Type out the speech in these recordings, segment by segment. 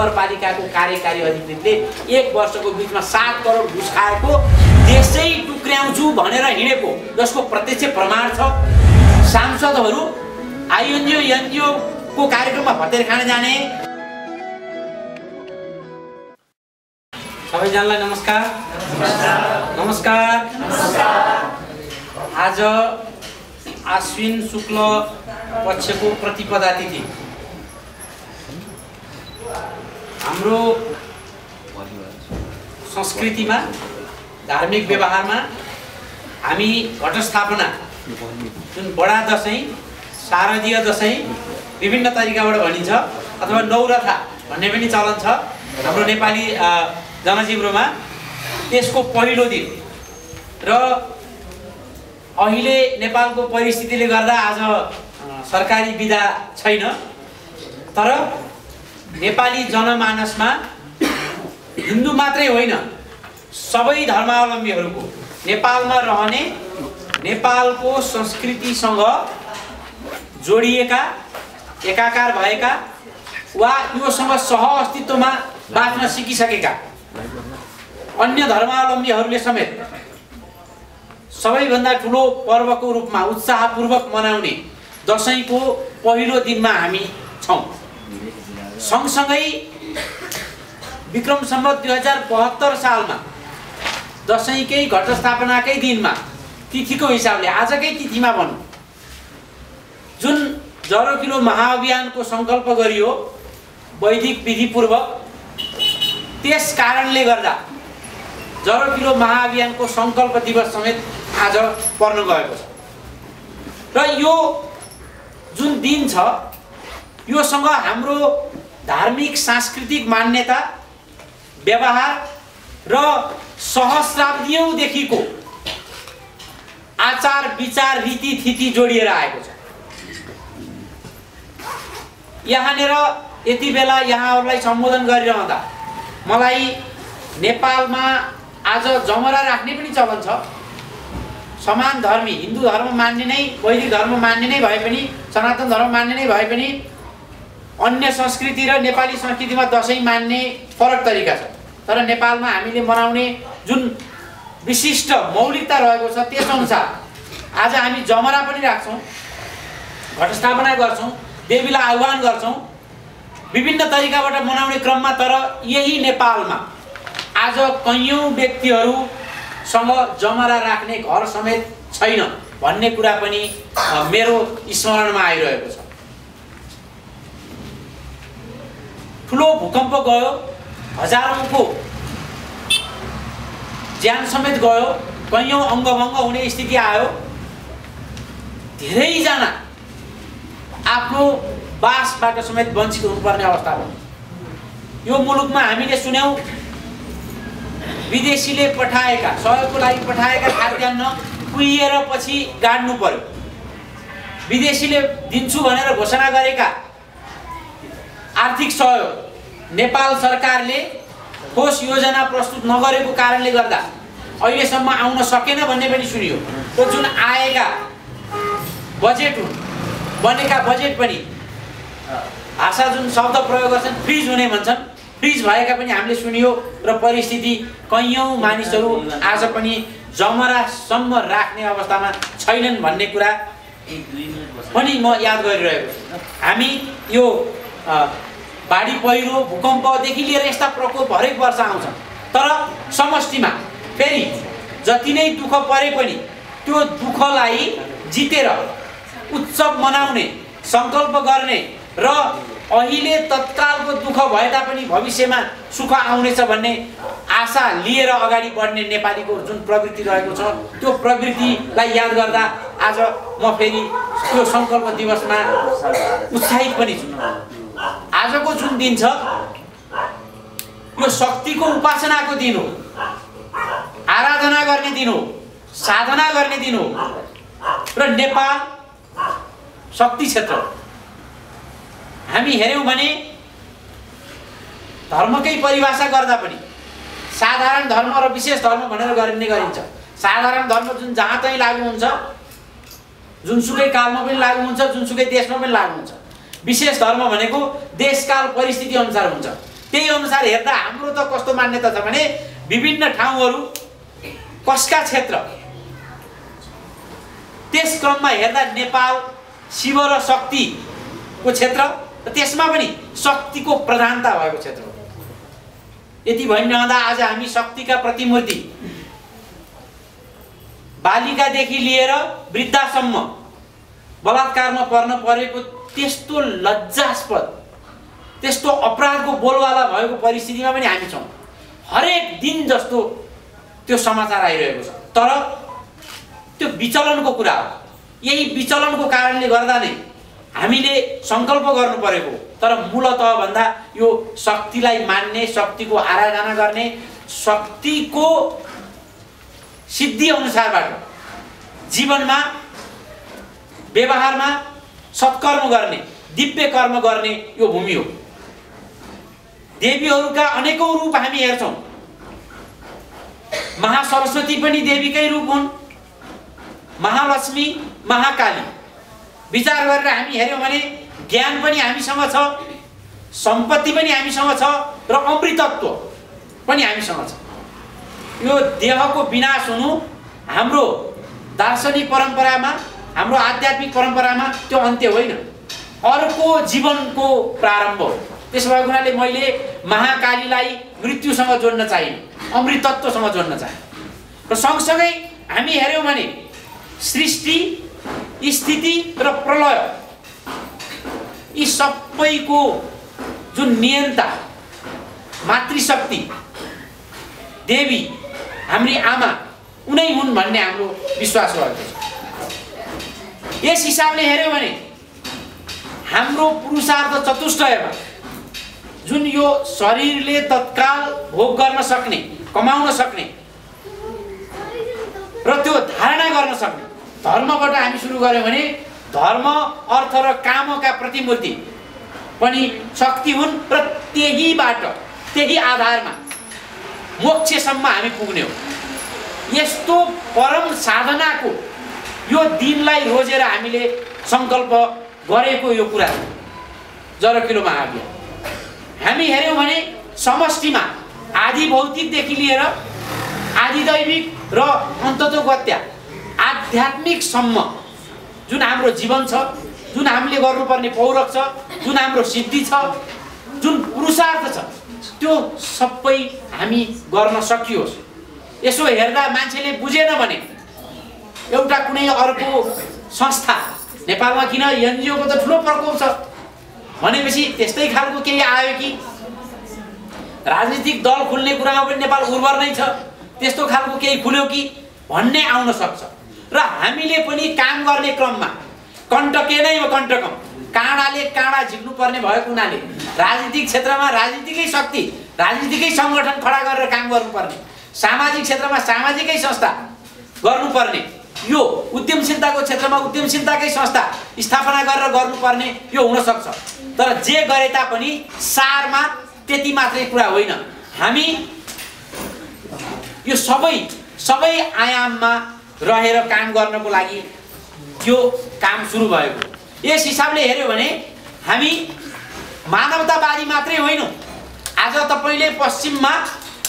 नगरपालिकाको कार्यकारी अधिकृतले एक वर्षको बिचमा सात करोड घुस खाएको देशै टुक्र्याउँछु भनेर हिँडेको जसको प्रत्यक्ष प्रमाण छ। सांसदहरू आइएनजिओ एनजिओको कार्यक्रममा भतेर खान जाने। सबैजनालाई नमस्कार। नमस्कार। आज आश्विन शुक्ल पक्षको प्रतिपदा तिथि। हाम्रो संस्कृतिमा धार्मिक व्यवहारमा हामी घटस्थापना जुन बडा दसैँ शारदीय दसैँ विभिन्न तरिकाबाट भनिन्छ अथवा नौरथा भन्ने पनि चलन छ। हाम्रो नेपाली अ, जनजीवनमा त्यसको पहिलो दिन र अहिले नेपालको परिस्थितिले गर्दा आज सरकारी बिदा छैन। तर नेपाली जनमानसमा हिन्दू मात्रै होइन सबै धर्मावलम्बीहरूको नेपालमा रहने नेपालको संस्कृतिसँग जोडिएका एकाकार भएका वा योसँग सह अस्तित्वमा बाँच्न सिकिसकेका अन्य धर्मावलम्बीहरूले समेत सबैभन्दा ठुलो पर्वको रूपमा उत्साहपूर्वक मनाउने दसैँको पहिलो दिनमा हामी छौँ। सँगसँगै विक्रम सम्वत दुई हजार बहत्तर सालमा दसैँकै घटस्थापनाकै दिनमा तिथिको हिसाबले आजकै तिथिमा भनौँ। जुन जरो किलो महाअभियानको सङ्कल्प गरियो वैदिक विधिपूर्वक त्यस कारणले गर्दा जरो किलो महाअभियानको सङ्कल्प दिवस समेत आज पर्न गएको छ। र यो जुन दिन छ योसँग हाम्रो धार्मिक सांस्कृतिक मान्यता व्यवहार र सहस्राब्दीयौँदेखिको आचार विचार रीतिथिति जोडिएर आएको छ। यहाँनिर यति बेला यहाँहरूलाई सम्बोधन गरिरहँदा मलाई नेपालमा आज जमरा राख्ने पनि चलन छ। समान धर्मी हिन्दू धर्म मान्ने नै वैदिक धर्म मान्ने नै भए पनि सनातन धर्म मान्ने नै भए पनि अन्य संस्कृति र नेपाली संस्कृतिमा दसैँ मान्ने फरक तरिका छ। तर नेपालमा हामीले मनाउने जुन विशिष्ट मौलिकता रहेको छ त्यसअनुसार आज हामी जमरा पनि राख्छौँ घटस्थापना गर्छौँ देवीलाई आह्वान गर्छौँ। विभिन्न तरिकाबाट मनाउने क्रममा तर यही नेपालमा आज कैयौँ व्यक्तिहरूसँग जमरा राख्ने घर समेत छैन भन्ने कुरा पनि मेरो स्मरणमा आइरहेको छ। ठुलो भूकम्प गयो हजारौँको ज्यान समेत गयो कैयौँ अङ्गभङ्ग हुने स्थिति आयो धेरैजना आफ्नो बासबाट समेत वञ्चित हुनुपर्ने अवस्था भयो यो मुलुकमा हामीले सुन्यौँ विदेशीले पठाएका सहयोगको लागि पठाएका खाद्यान्न कुहिएर पछि गाड्नु पर्यो विदेशीले दिन्छु भनेर घोषणा गरेका आर्थिक सहयोग। नेपाल सरकारले ठोस योजना प्रस्तुत नगरेको कारणले गर्दा अहिलेसम्म आउन सकेन भन्ने पनि सुनियो। त्यो जुन आएका बजेट हुन् बनेका बजेट पनि भाषा जुन शब्द प्रयोग गर्छन् फ्रिज हुने भन्छन्। फ्रिज भएका पनि हामीले सुनियो र परिस्थिति कैयौँ मानिसहरू आज पनि जमरासम्म राख्ने अवस्थामा छैनन् भन्ने कुरा पनि म याद गरिरहेको छु। हामी यो बाढी पहिरो भूकम्पदेखि लिएर यस्ता प्रकोप हरेक वर्ष आउँछ। तर समष्टिमा फेरि जति नै दुःख परे पनि त्यो दुःखलाई जितेर उत्सव मनाउने सङ्कल्प गर्ने र अहिले तत्कालको दुःख भए तापनि भविष्यमा सुख आउनेछ भन्ने आशा लिएर अगाडि बढ्ने नेपालीको जुन प्रवृत्ति रहेको छ त्यो प्रवृत्तिलाई याद गर्दा आज म फेरि त्यो सङ्कल्प दिवसमा उत्साहित पनि छु। आजको जुन दिन छ यो शक्तिको उपासनाको दिन हो। आराधना गर्ने दिन हो साधना गर्ने दिन हो। र नेपाल शक्ति क्षेत्र। हामी हेऱ्यौँ भने धर्मकै परिभाषा गर्दा पनि साधारण धर्म र विशेष धर्म भनेर गरिने गरिन्छ। साधारण धर्म जुन जहाँ तहीँ लागु हुन्छ जुनसुकै कालमा पनि लागु हुन्छ जुनसुकै देशमा पनि लागु हुन्छ। विशेष धर्म भनेको देशकाल परिस्थिति अनुसार हुन्छ। त्यही अनुसार हेर्दा हाम्रो त कस्तो मान्यता छ भने विभिन्न ठाउँहरू कसका क्षेत्र? त्यस क्रममा हेर्दा नेपाल शिव र शक्तिको क्षेत्र र त्यसमा पनि शक्तिको प्रधानता भएको क्षेत्र हो। यति भनिरहँदा आज हामी शक्तिका प्रतिमूर्ति बालिकादेखि लिएर वृद्धासम्म बलात्कारमा पर्न परेको त्यस्तो लज्जास्पद त्यस्तो अपराधको बोलवाला भएको परिस्थितिमा पनि हामी छौँ। हरेक दिन जस्तो त्यो समाचार आइरहेको छ। तर त्यो विचलनको कुरा हो। यही विचलनको कारणले गर्दा नै हामीले सङ्कल्प गर्नु परेको तर मूलत भन्दा यो शक्तिलाई मान्ने शक्तिको आराधना गर्ने शक्तिको सिद्धि अनुसारबाट जीवनमा व्यवहारमा सत्कर्म गर्ने दिव्य कर्म गर्ने यो भूमि हो। देवीहरूका अनेकौँ रूप हामी हेर्छौँ। महासरस्वती पनि देवीकै रूप हुन् महालक्ष्मी महाकाली। विचार गरेर हामी हेऱ्यौँ भने ज्ञान पनि हामीसँग छ सम्पत्ति पनि हामीसँग छ र अमृतत्व पनि हामीसँग छ। यो देहको विनाश हुनु हाम्रो दार्शनिक परम्परामा हाम्रो आध्यात्मिक परम्परामा त्यो अन्त्य होइन। अर्को जीवनको प्रारम्भ हो। त्यसो भएको हुनाले मैले महाकालीलाई मृत्युसँग जोड्न चाहिएँ अमृतत्वसँग जोड्न चाहेँ र सँगसँगै हामी हेऱ्यौँ भने सृष्टि स्थिति र प्रलय यी सबैको जुन नियन्ता मातृशक्ति देवी हाम्री आमा उनै हुन् भन्ने हाम्रो विश्वास रहेको यस हिसाबले हेऱ्यौँ भने हाम्रो पुरुषार्थ चतुष्टयमा जुन यो शरीरले तत्काल भोग गर्न सक्ने कमाउन सक्ने र त्यो धारणा गर्न सक्ने धर्मबाट हामी सुरु गऱ्यौँ भने धर्म अर्थ र कामका प्रतिमूर्ति पनि शक्ति हुन् र त्यहीबाट त्यही आधारमा मोक्षसम्म हामी पुग्ने हो। यस्तो परम साधनाको यो दिनलाई रोजेर हामीले सङ्कल्प गरेको यो कुरा जर किलो महाअभियान हामी हेऱ्यौँ भने समष्टिमा आदि भौतिकदेखि लिएर आदि दैविक र अन्ततोगत्या आध्यात्मिकसम्म जुन हाम्रो जीवन छ जुन हामीले गर्नुपर्ने पौरख छ जुन हाम्रो सिद्धि छ जुन पुरुषार्थ छ त्यो सबै हामी गर्न सकियोस्। यसो हेर्दा मान्छेले बुझेन भने एउटा कुनै अर्को संस्था नेपालमा किन एनजिओको त ठुलो प्रकोप छ? भनेपछि त्यस्तै खालको केही आयो कि? राजनीतिक दल खुल्ने कुरामा पनि नेपाल उर्वर नै छ। त्यस्तो खालको केही खुल्यो कि? भन्ने आउन सक्छ। र हामीले पनि काम गर्ने क्रममा कण्टके नै हो कण्टकम। काँडाले काँडा झिक्नु पर्ने भएको हुनाले राजनीतिक क्षेत्रमा राजनीतिकै शक्ति राजनीतिकै सङ्गठन खडा गरेर काम गर्नुपर्ने सामाजिक क्षेत्रमा सामाजिकै संस्था गर्नुपर्ने यो उद्यमशीलताको क्षेत्रमा उद्यमशीलताकै संस्था स्थापना गरेर गर्नुपर्ने यो हुनसक्छ। तर जे गरे तापनि सारमा त्यति मात्रै कुरा होइन। हामी यो सबै सबै आयाममा रहेर काम गर्नको लागि त्यो काम सुरु भएको। यस हिसाबले हेऱ्यो भने हामी मानवतावादी मात्रै होइनौँ। आज तपाईँले पश्चिममा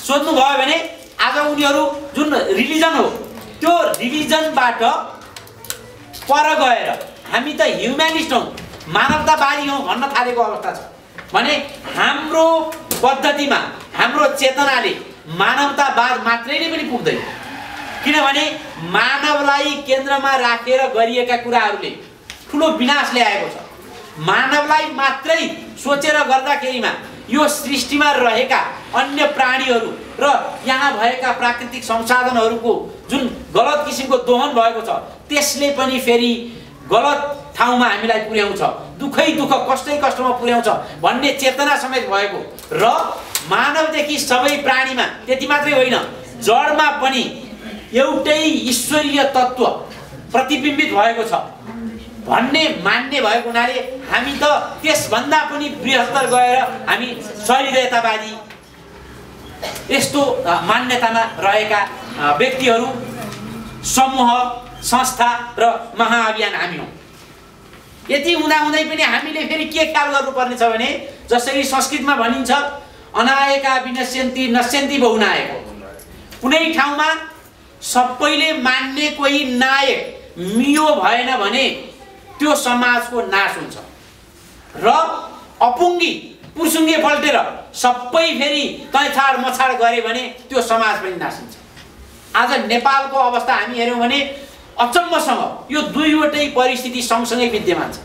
सोध्नुभयो भने आज उनीहरू जुन रिलिजन हो त्यो रिलिजनबाट पर गएर हामी त ह्युम्यानिस्ट हौँ मानवतावादी हौँ भन्न थालेको अवस्था छ। भने हाम्रो पद्धतिमा हाम्रो चेतनाले मानवतावाद मात्रैले पनि पुग्दैन। किनभने मानवलाई केन्द्रमा राखेर गरिएका कुराहरूले ठुलो विनाश ल्याएको छ। मानवलाई मात्रै सोचेर गर्दाखेरिमा यो सृष्टिमा रहेका अन्य प्राणीहरू र यहाँ भएका प्राकृतिक संसाधनहरूको जुन गलत किसिमको दोहन भएको छ त्यसले पनि फेरि गलत ठाउँमा हामीलाई पुर्याउँछ। दुःखै दुःख कष्टै कष्टमा पुर्याउँछ भन्ने चेतना समेत भएको। र मानवदेखि सबै प्राणीमा त्यति मात्रै होइन जडमा पनि एउटै ईश्वरीय तत्त्व प्रतिबिम्बित भएको छ। भन्ने मान्ने भएको हुनाले हामी त त्यसभन्दा पनि बृहत्तर गएर हामी शरीरतावादी यस्तो मान्यतामा रहेका व्यक्तिहरू समूह संस्था र महाअभियान हामी हौँ। यति हुँदाहुँदै पनि हामीले फेरि के ख्याल गर्नुपर्ने छ भने जसरी संस्कृतमा भनिन्छ अनायका विनश्यन्ती नश्यन्ती बहुनायक कुनै ठाउँमा सबैले मान्ने कोही नायक मियो भएन भने त्यो समाजको नाश हुन्छ। र अपुङ्गी पुर्सुङ्गे पल्टेर सबै फेरि तैछाड मछाड गरे भने त्यो समाज पनि नासिन्छ। आज नेपालको अवस्था हामी हेऱ्यौँ भने अचम्मसँग यो दुईवटै परिस्थिति सँगसँगै विद्यमान छ।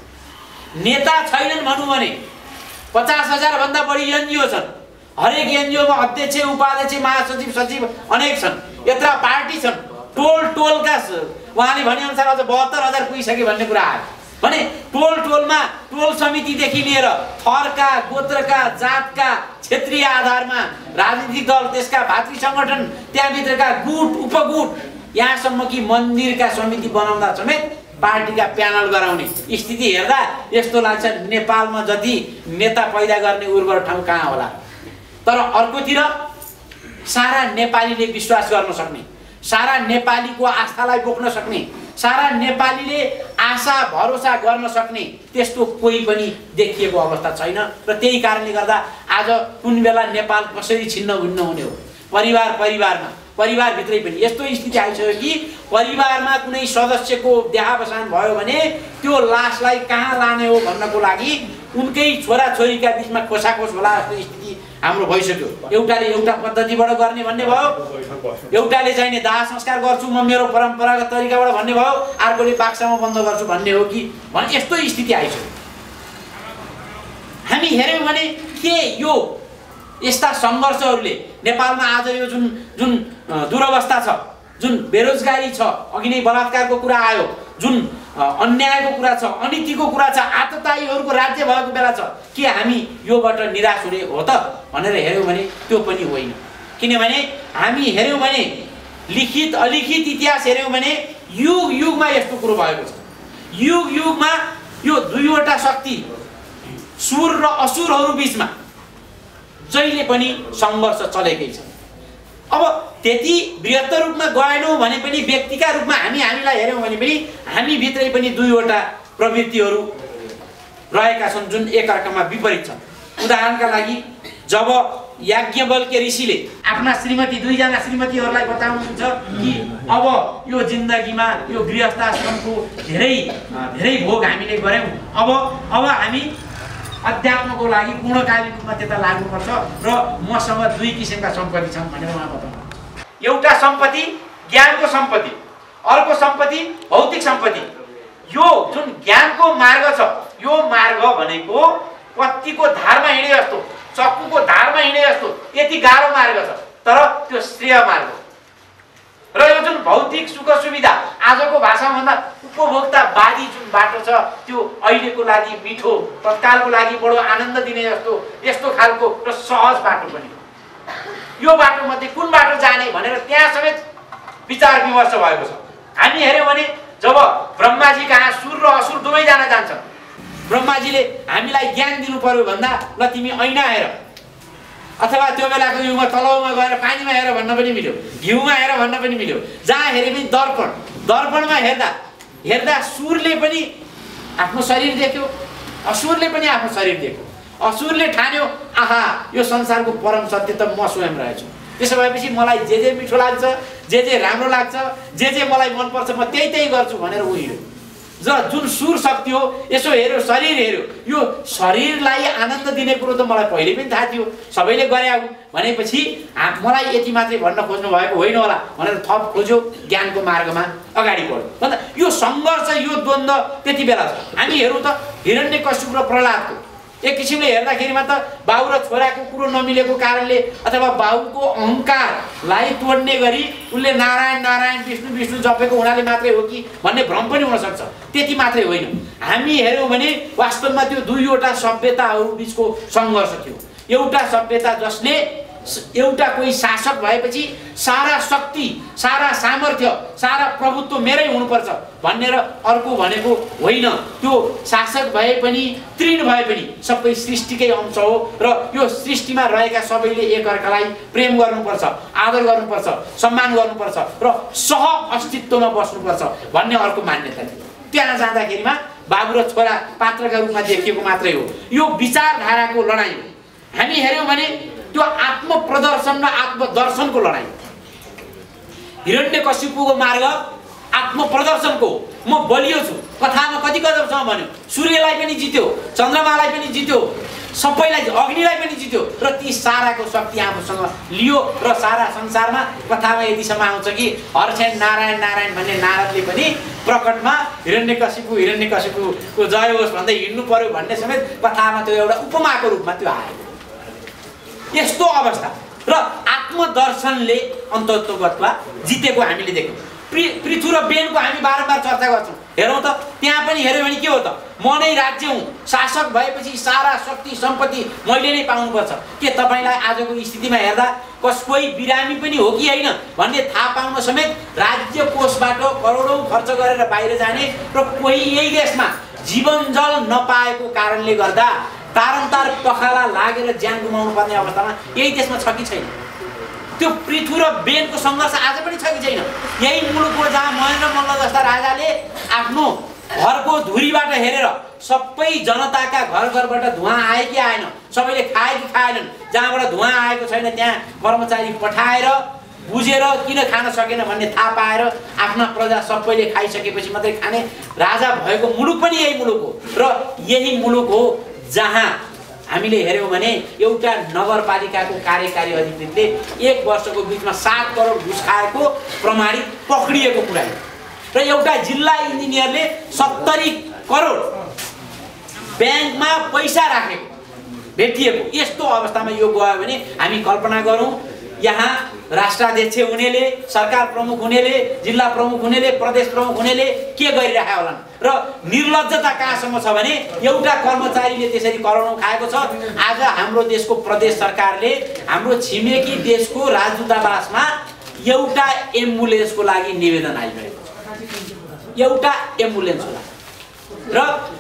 नेता छैनन् भनौँ भने पचास हजारभन्दा बढी एनजिओ छन्। हरेक एनजिओमा अध्यक्ष उपाध्यक्ष महासचिव सचिव अनेक छन्। यत्र पार्टी छन्। टोल टोलका उहाँले भनेअनुसार अझ बहत्तर हजार पुगिसक्यो भन्ने कुरा आयो। भने टोल टोलमा टोल समितिदेखि लिएर थरका गोत्रका जातका क्षेत्रीय आधारमा राजनीतिक दल त्यसका भातृ सङ्गठन त्यहाँभित्रका गुट उपगुट यहाँसम्म कि मन्दिरका समिति बनाउँदा समेत पार्टीका प्यानल गराउने स्थिति हेर्दा यस्तो लाग्छ नेपालमा जति नेता पैदा गर्ने उर्वर ठाउँ कहाँ होला। तर अर्कोतिर सारा नेपालीले विश्वास गर्न सक्ने सारा नेपालीको आस्थालाई बोक्न सक्ने सारा नेपालीले आशा भरोसा गर्न सक्ने त्यस्तो कोही पनि देखिएको अवस्था छैन र त्यही कारणले गर्दा आज कुन बेला नेपाल कसरी छिन्न भिन्न हुने हो? परिवार परिवारमा परिवारभित्रै पनि यस्तो स्थिति आइसक्यो कि परिवारमा कुनै सदस्यको देहावसान भयो भने त्यो लासलाई कहाँ लाने हो भन्नको लागि उनकै छोराछोरीका बिचमा खोसाखोस होला जस्तो स्थिति हाम्रो भइसक्यो। एउटाले एउटा पद्धतिबाट गर्ने भन्ने भयो। एउटाले चाहिने दाह संस्कार गर्छु म मेरो परम्परागत तरिकाबाट भन्ने भयो। अर्कोले बाक्सामा बन्द गर्छु भन्ने हो कि? भने यस्तो स्थिति आइसक्यो। हामी हेऱ्यौँ भने के यो? यस्ता सङ्घर्षहरूले नेपालमा आज यो जुन जुन दुरवस्था छ जुन बेरोजगारी छ अघि नै बलात्कारको कुरा आयो जुन अन्यायको कुरा छ अनितिको कुरा छ आतताईहरूको राज्य भएको बेला छ के हामी योबाट निराश हुने हो त? भनेर हेऱ्यौँ भने त्यो पनि होइन। किनभने हामी हेऱ्यौँ भने लिखित अलिखित इतिहास हेऱ्यौँ भने युग युगमा यस्तो कुरो भएको छ। युग युगमा यो दुईवटा शक्ति सुर र असुरहरू बिचमा जहिले पनि सङ्घर्ष चलेकै छ। अब त्यति बृहत्तर रूपमा गएनौँ भने पनि व्यक्तिका रूपमा हामी हामीलाई हेऱ्यौँ भने पनि हामीभित्रै पनि दुईवटा प्रवृत्तिहरू रहेका छन् जुन एकअर्कामा विपरीत छन्। उदाहरणका लागि जब याज्ञवल्क्य ऋषिले आफ्ना श्रीमती दुईजना श्रीमतीहरूलाई बताउनुहुन्छ कि अब यो जिन्दगीमा यो गृहस्थाश्रमको धेरै धेरै भोग हामीले गऱ्यौँ। अब अब हामी अध्यात्मको लागि पूर्णकालीन रूपमा त्यता लाग्नुपर्छ र मसँग दुई किसिमका सम्पत्ति छन् भनेर उहाँ बताउनु एउटा सम्पत्ति ज्ञानको सम्पत्ति अर्को सम्पत्ति भौतिक सम्पत्ति। यो जुन ज्ञानको मार्ग छ यो मार्ग भनेको कत्तिको धारमा हिँडे जस्तो चक्कुको धारमा हिँडे जस्तो यति गाह्रो मार्ग छ। तर त्यो श्रेय मार्ग हो। र यो जुन भौतिक सुख सुविधा आजको भाषामा भन्दा उपभोक्तावादी जुन बाटो छ त्यो अहिलेको लागि मिठो तत्कालको लागि बडो आनन्द दिने जस्तो यस्तो खालको र सहज बाटो पनि हो। यो बाटोमध्ये कुन बाटो जाने भनेर त्यहाँ समेत विचार विमर्श भएको छ। हामी हेऱ्यौँ भने जब ब्रह्माजी कहाँ सुर र असुर दुवैजना जान्छ ब्रह्माजीले हामीलाई ज्ञान दिनु पर्यो भन्दा ल तिमी ऐना हेर। अथवा त्यो बेलाको युगमा तलाउमा गएर पानीमा हेर भन्न पनि मिल्यो। घिउमा हेर भन्न पनि मिल्यो। जहाँ हेरे पनि दर्पण। दर्पणमा हेर्दा हेर्दा सुरले पनि आफ्नो शरीर देख्यो। असुरले पनि आफ्नो शरीर देख्यो। असुरले ठान्यो आहा यो संसारको परम सत्य त म स्वयं रहेछु। त्यसो भएपछि मलाई जे जे मिठो लाग्छ जे जे राम्रो लाग्छ जे जे मलाई मनपर्छ म त्यही त्यही गर्छु भनेर हिँड्यो ज जुन सुर शक्ति हो यसो हेऱ्यो शरीर हेऱ्यो। यो शरीरलाई आनन्द दिने कुरो त मलाई पहिले पनि थाहा थियो। सबैले गरे भनेपछि मलाई यति मात्रै भन्न खोज्नु भएको होइन होला भनेर थप खोज्यो ज्ञानको मार्गमा अगाडि बढ्यो। भन्दा यो सङ्घर्ष यो द्वन्द्व त्यति बेला छ। हामी हेरौँ त हिरण्य कश्यप र प्रहलादको एक किसिमले हेर्दाखेरिमा त बाउ र छोराको कुरो नमिलेको कारणले अथवा बाउको अहङ्कारलाई तोड्ने गरी उसले नारायण नारायण विष्णु विष्णु जपेको हुनाले मात्रै हो कि भन्ने भ्रम पनि हुनसक्छ त्यति मात्रै होइन। हामी हेऱ्यौँ भने वास्तवमा त्यो दुईवटा सभ्यताहरू बिचको सङ्घर्ष थियो। एउटा सभ्यता जसले एउटा कोही शासक भएपछि सारा शक्ति सारा सामर्थ्य सारा प्रभुत्व मेरै हुनुपर्छ भनेर अर्को भनेको होइन। त्यो शासक भए पनि तृण भए पनि सबै सृष्टिकै अंश हो र यो सृष्टिमा रहेका सबैले एकअर्कालाई प्रेम गर्नुपर्छ आदर गर्नुपर्छ सम्मान गर्नुपर्छ र सह अस्तित्वमा बस्नुपर्छ भन्ने अर्को मान्यता थियो। त्यहाँ जाँदाखेरिमा बाबु र छोरा पात्रका रूपमा देखिएको मात्रै हो। यो विचारधाराको लडाइँ हो। हामी हेऱ्यौँ भने त्यो आत्मप्रदर्शन र आत्मदर्शनको लडाइँ। हिरण्य कश्यपको मार्ग आत्मप्रदर्शनको। म बलियो छु। कथामा कति गजबसँग भन्यो सूर्यलाई पनि जित्यो चन्द्रमालाई पनि जित्यो सबैलाई अग्निलाई पनि जित्यो र ती साराको शक्ति आफूसँग लियो र सारा संसारमा कथामा यतिसम्म आउँछ कि हर्षेन नारायण नारायण भन्ने नारदले पनि प्रकटमा हिरण्य कसिपु हिरण्य कसिपुको जय होस् भन्दै हिँड्नु पर्यो भन्ने समेत कथामा त्यो एउटा उपमाको रूपमा त्यो आयो। यस्तो अवस्था। र आत्मदर्शनले अन्तत्वगतमा जितेको हामीले देख्यौँ। पृ र बेनको हामी बारम्बार चर्चा गर्छौँ। हेरौँ त त्यहाँ पनि हेऱ्यो भने के हो त? म नै राज्य हुँ। शासक भएपछि सारा शक्ति सम्पत्ति मैले नै पाउनुपर्छ। के तपाईँलाई आजको स्थितिमा हेर्दा कस कोही बिरामी पनि हो कि होइन भन्ने थाहा पाउन समेत राज्य कोषबाट करोडौँ खर्च गरेर बाहिर जाने र कोही यही देशमा जीवन जल नपाएको कारणले गर्दा तारन्तार पखाला लागेर ज्यान गुमाउनु पर्ने अवस्थामा यही देशमा छ कि छैन? त्यो पृथु र बेनको सङ्घर्ष आज पनि छ कि छैन? यही मुलुक हो जहाँ महेन्द्र मल्ल जस्ता राजाले आफ्नो घरको धुरीबाट हेरेर सबै जनताका घर घरबाट धुवा आए कि आएन? सबैले खाए कि खाएनन्? जहाँबाट धुवा आएको छैन त्यहाँ कर्मचारी पठाएर बुझेर किन खान सकेन भन्ने थाहा पाएर आफ्ना प्रजा सबैले खाइसकेपछि मात्रै खाने राजा भएको मुलुक पनि यही मुलुक हो र यही मुलुक हो जहाँ हामीले हेऱ्यौँ भने एउटा नगरपालिकाको कार्यकारी अधिकृतले एक वर्षको बिचमा सात करोड घुस खाएको प्रमाणित पक्रिएको कुरा हो। र एउटा जिल्ला इन्जिनियरले सत्तरी करोड ब्याङ्कमा पैसा राखेको भेटिएको। यस्तो अवस्थामा यो गयो भने हामी कल्पना गरौँ यहाँ राष्ट्राध्यक्ष हुनेले सरकार प्रमुख हुनेले जिल्ला प्रमुख हुनेले प्रदेश प्रमुख हुनेले के गरिरहेका होलान्? र निर्लजता कहाँसम्म छ भने एउटा कर्मचारीले त्यसरी करोडौँ खाएको छ। आज हाम्रो देशको प्रदेश सरकारले हाम्रो छिमेकी देशको राजदूतावासमा एउटा एम्बुलेन्सको लागि निवेदन आइरहेको छ। एउटा एम्बुलेन्सको लागि। र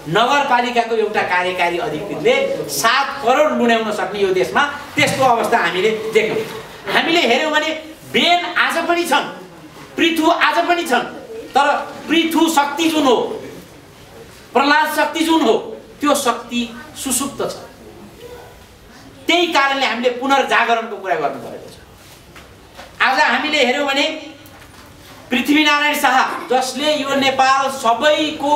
नगरपालिकाको एउटा कार्यकारी अधिकृतले सात करोड लुण्याउन सक्ने यो देशमा त्यस्तो अवस्था हामीले देख्यौँ। हामीले हेऱ्यौँ भने बेन आज पनि छन् पृथु आज पनि छन् तर पृथु शक्ति जुन हो प्रहलाद शक्ति जुन हो त्यो शक्ति सुसुप्त छ। त्यही कारणले हामीले पुनर्जागरणको कुरा गर्नु परेको छ। आज हामीले हेऱ्यौँ भने पृथ्वीनारायण शाह जसले यो नेपाल सबैको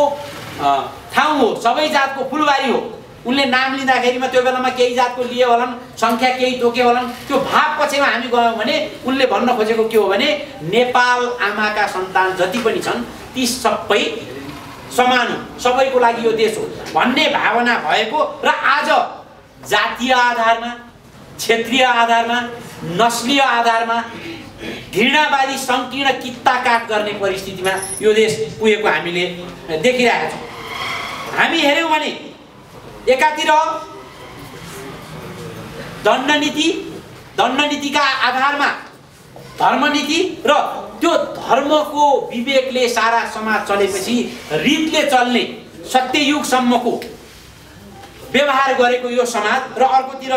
ठाउँ हो सबै जातको फुलबारी हो उनले नाम लिँदाखेरिमा त्यो बेलामा केही जातको लिए होलान् सङ्ख्या केही तोके होलान् त्यो भाग पछिमा हामी गयौँ भने उनले भन्न खोजेको के हो भने नेपाल आमाका सन्तान जति पनि छन् ती सबै समान सबैको लागि यो देश हो। भन्ने भावना भएको र आज जातीय आधारमा क्षेत्रीय आधारमा नस्लीय आधारमा घृणावादी सङ्कीर्ण कित्ता काट गर्ने परिस्थितिमा यो देश पुगेको हामीले देखिरहेका छौँ। हामी हेऱ्यौँ भने एकातिर दण्डनीति दण्डनीतिका आधारमा धर्मनीति र त्यो धर्मको विवेकले सारा समाज चलेपछि रितले चल्ने सत्ययुगसम्मको व्यवहार गरेको यो समाज र अर्कोतिर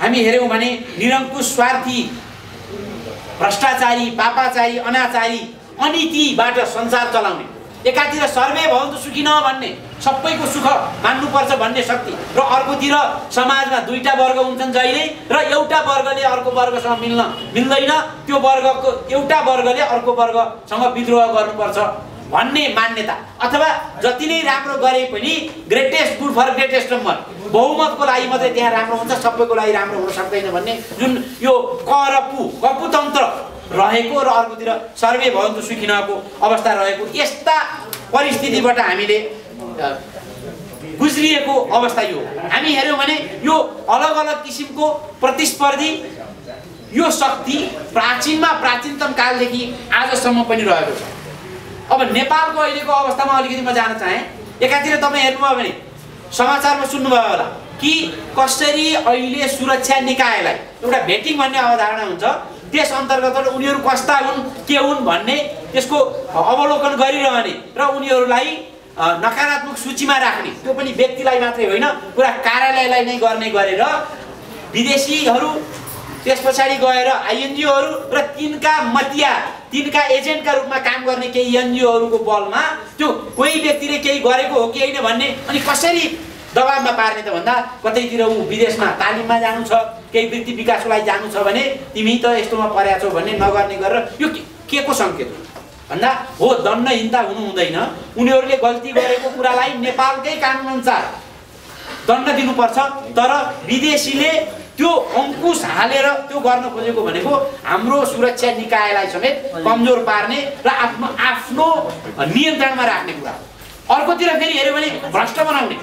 हामी हेऱ्यौँ भने निरङ्कुश स्वार्थी भ्रष्टाचारी पापाचारी अनाचारी अनितिबाट संसार चलाउने। एकातिर सर्वे भवन्तु सुखी न भन्ने सबैको सुख मान्नुपर्छ भन्ने शक्ति। र अर्कोतिर समाजमा दुईवटा वर्ग हुन्छन् जहिले र एउटा वर्गले अर्को वर्गसँग मिल्न मिल्दैन। त्यो वर्गको एउटा वर्गले अर्को वर्गसँग विद्रोह गर्नुपर्छ भन्ने मान्यता। अथवा जति नै राम्रो गरे पनि greatest good for greatest number बहुमतको लागि मात्रै त्यहाँ राम्रो हुन्छ सबैको लागि राम्रो हुन सक्दैन भन्ने जुन यो क र पु कपुतन्त्र रहेको र अर्कोतिर सर्वे भवन्तु सुखी अवस्था रहेको। यस्ता परिस्थितिबाट हामीले गुज्रिएको अवस्था यो। हामी हेऱ्यौँ भने यो अलग अलग किसिमको प्रतिस्पर्धी यो शक्ति प्राचीनमा प्राचीनतम कालदेखि आजसम्म पनि रहेको छ। अब नेपालको अहिलेको अवस्थामा अलिकति म जान चाहेँ। एकातिर तपाईँ हेर्नुभयो भने समाचारमा सुन्नुभयो होला कि कसरी अहिले सुरक्षा निकायलाई एउटा भेटिङ भन्ने अवधारणा हुन्छ। त्यस अन्तर्गत उनीहरू कस्ता हुन् के हुन् भन्ने त्यसको अवलोकन गरिरहने र उनीहरूलाई नकारात्मक सूचीमा राख्ने। त्यो पनि व्यक्तिलाई मात्रै होइन पुरा कार्यालयलाई नै गर्ने गरेर विदेशीहरू त्यस पछाडि गएर आइएनजिओहरू र तिनका मतिया तिनका एजेन्टका रूपमा काम गर्ने केही एनजिओहरूको बलमा त्यो कोही व्यक्तिले केही गरेको हो कि होइन भन्ने अनि कसरी दबाबमा पार्ने त भन्दा कतैतिर ऊ विदेशमा तालिममा जानु छ केही वृत्ति विकासको लागि जानु छ भने तिमी त यस्तोमा परेका छौ भन्ने नगर्ने गरेर यो के को सङ्केत हो? भन्दा हो दण्डहीनता हुनु हुँदैन। उनीहरूले गल्ती गरेको कुरालाई नेपालकै कानुनअनुसार दण्ड दिनुपर्छ तर विदेशीले त्यो अङ्कुश हालेर त्यो गर्न खोजेको भनेको हाम्रो सुरक्षा निकायलाई समेत कमजोर पार्ने र आफ्नो आफ्नो नियन्त्रणमा राख्ने कुरा हो। अर्कोतिर फेरि हेऱ्यो भने भ्रष्ट बनाउने।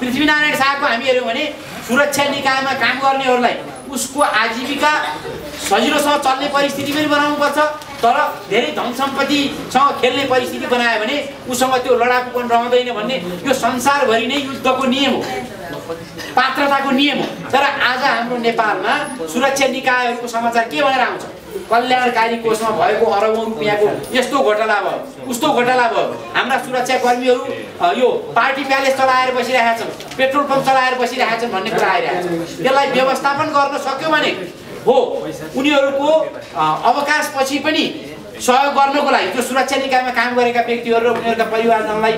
पृथ्वीनारायण शाहको हामी हेऱ्यौँ भने सुरक्षा निकायमा काम गर्नेहरूलाई उसको आजीविका सजिलोसँग चल्ने परिस्थिति पनि बनाउनुपर्छ तर धेरै धन सम्पत्तिसँग खेल्ने परिस्थिति बनायो भने उसँग त्यो लडाकु पनि रहँदैन भन्ने यो संसारभरि नै युद्धको नियम हो पात्रताको नियम हो। तर आज हाम्रो नेपालमा सुरक्षा निकायहरूको समाचार के भनेर आउँछ? कल्याणकारी कोषमा भएको अरबौँ रुपियाँको यस्तो घोटाला भयो। उस्तो घोटाला भयो। हाम्रा सुरक्षा कर्मीहरू यो पार्टी प्यालेस चलाएर बसिरहेका छन् पेट्रोल पम्प चलाएर बसिरहेका छन् भन्ने कुरा आइरहेको छ। त्यसलाई व्यवस्थापन गर्न सक्यो भने हो उनीहरूको अवकाशपछि पनि सहयोग गर्नको लागि त्यो सुरक्षा निकायमा काम गरेका व्यक्तिहरू र उनीहरूका परिवारजनलाई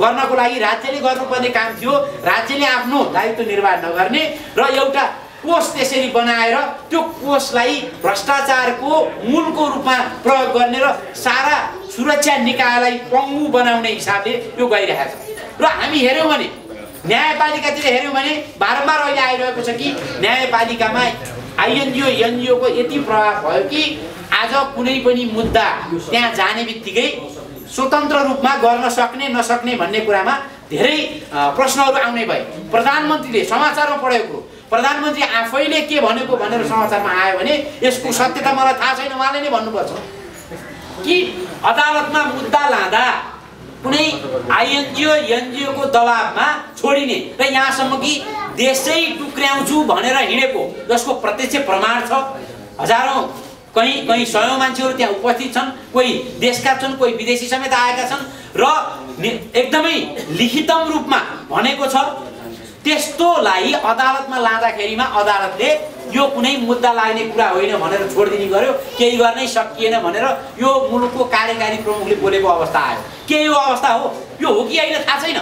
गर्नको लागि राज्यले गर्नुपर्ने काम थियो। राज्यले आफ्नो दायित्व निर्वाह नगर्ने र एउटा कोष त्यसरी बनाएर त्यो कोषलाई भ्रष्टाचारको मूलको रूपमा प्रयोग गर्ने र सारा सुरक्षा निकायलाई पङ्गु बनाउने हिसाबले यो गइरहेको छ। र हामी हेऱ्यौँ भने न्यायपालिकातिर हेऱ्यौँ भने बारम्बार अहिले आइरहेको छ कि न्यायपालिकामा आइएनजिओ एनजिओको यति प्रभाव भयो कि आज कुनै पनि मुद्दा त्यहाँ जाने बित्तिकै स्वतन्त्र रूपमा गर्न सक्ने नसक्ने भन्ने कुरामा धेरै प्रश्नहरू आउने भए। प्रधानमन्त्रीले समाचारमा पढेको प्रधानमन्त्री आफैले के भनेको भनेर समाचारमा आयो भने यसको सत्यता मलाई थाहा छैन उहाँले नै भन्नुपर्छ। कि अदालतमा मुद्दा लाँदा कुनै आइएनजिओ एनजिओको दबाबमा छोडिने र यहाँसम्म कि देशै टुक्र्याउँछु भनेर हिँडेको जसको प्रत्यक्ष प्रमाण छ। हजारौँ कहीँ कहीँ सयौँ मान्छेहरू त्यहाँ उपस्थित छन् कोही देशका छन् कोही विदेशी समेत आएका छन् र एकदमै लिखितम रूपमा भनेको छ त्यस्तोलाई अदालतमा लाँदाखेरिमा अदालतले यो कुनै मुद्दा लाग्ने कुरा होइन भनेर छोडिदिने गर्यो केही गर्नै सकिएन भनेर यो मुलुकको कार्यकारी प्रमुखले बोलेको अवस्था आयो। के यो अवस्था हो? यो हो कि अहिले थाहा छैन।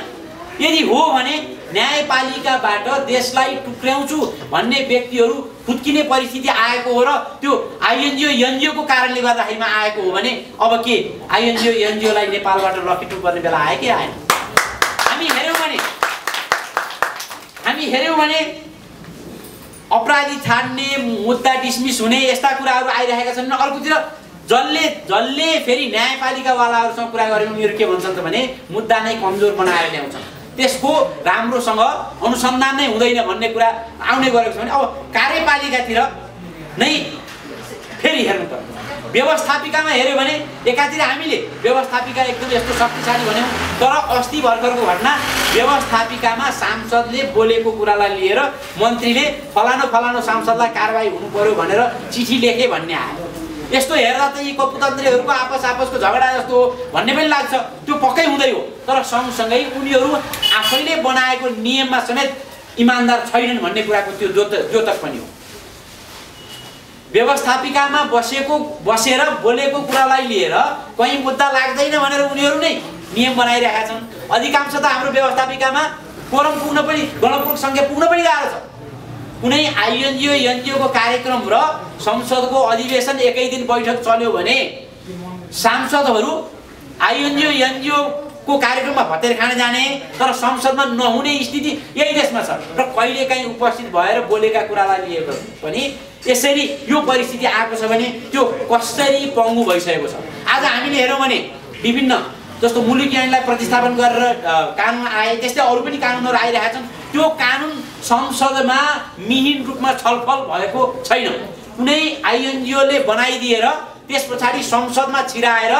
यदि हो भने न्यायपालिकाबाट देशलाई टुक्र्याउँछु भन्ने व्यक्तिहरू फुत्किने परिस्थिति आएको हो र त्यो आइएनजिओ एनजिओको कारणले गर्दाखेरिमा आएको हो भने अब के? आइएनजिओ एनजिओलाई नेपालबाट लखेट्नु पर्ने बेला आयो कि आएन हामी हेऱ्यौँ भने हामी हेऱ्यौँ भने अपराधी छाड्ने मुद्दा डिसमिस हुने यस्ता कुराहरू आइरहेका छन्। अर्कोतिर जसले जसले फेरि न्यायपालिकावालाहरूसँग कुरा गरेर उनीहरू के भन्छन् त भने मुद्दा नै कमजोर बनाएर ल्याउँछन्। त्यसको राम्रोसँग अनुसन्धान नै हुँदैन भन्ने कुरा आउने गरेको छ भने अब कार्यपालिकातिर नै फेरि हेर्नु पर्छ। व्यवस्थापिकामा हेऱ्यो भने एकातिर हामीले व्यवस्थापिका एकदम यस्तो शक्तिशाली भन्यौँ। तर अस्ति भर्खरको घटना व्यवस्थापिकामा सांसदले बोलेको कुरालाई लिएर मन्त्रीले फलानु फलानु सांसदलाई कारवाही हुनु पर्यो भनेर चिठी लेखे भन्ने आयो। यस्तो हेर्दा त यी कपुतन्त्रीहरूको आपस आपसको झगडा जस्तो हो भन्ने पनि लाग्छ। त्यो पक्कै हुँदै हो। तर सँगसँगै उनीहरू आफैले बनाएको नियममा समेत इमान्दार छैनन् भन्ने कुराको त्यो जोत जोतक पनि हो। व्यवस्थापिकामा बसेको बसेर बोलेको कुरालाई लिएर कहीँ मुद्दा लाग्दैन भनेर उनीहरू नै नियम बनाइरहेका छन्। अधिकांश त हाम्रो व्यवस्थापिकामा कोरम पुग्न पनि गणपुर सङ्ख्या पुग्न पनि गाह्रो छ। कुनै आइएनजिओ एनजिओको कार्यक्रम र संसदको अधिवेशन एकै दिन बैठक चल्यो भने सांसदहरू आइएनजिओ एनजिओको कार्यक्रममा भतेर खान जाने तर संसदमा नहुने स्थिति यही देशमा छ। र कहिलेकाहीँ उपस्थित भएर बोलेका कुरालाई लिएर पनि यसरी यो परिस्थिति आएको छ भने त्यो कसरी पङ्गु भइसकेको छ? आज हामीले हेऱ्यौँ भने विभिन्न जस्तो मुलुकी ऐनलाई प्रतिस्थापन गरेर कानुन आए त्यस्तै अरू पनि कानुनहरू आइरहेका छन् त्यो कानुन संसदमा मिहिन रूपमा छलफल भएको छैन। कुनै आइएनजिओले बनाइदिएर त्यस पछाडि संसदमा छिराएर